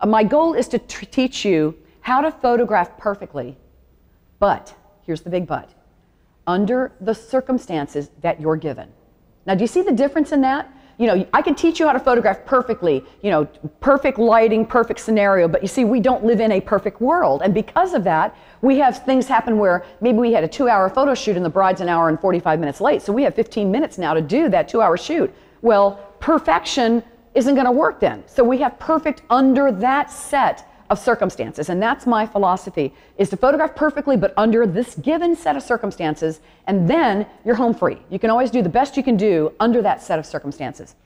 Uh, my goal is to t- teach you how to photograph perfectly, but here's the big but under the circumstances that you're given. Now, do you see the difference in that? You know, I can teach you how to photograph perfectly, you know, perfect lighting, perfect scenario, but you see, we don't live in a perfect world. And because of that, we have things happen where maybe we had a two hour photo shoot and the bride's an hour and 45 minutes late. So we have 15 minutes now to do that two hour shoot. Well, perfection isn't going to work then. So we have perfect under that set of circumstances. And that's my philosophy is to photograph perfectly, but under this given set of circumstances, and then you're home free. You can always do the best you can do under that set of circumstances.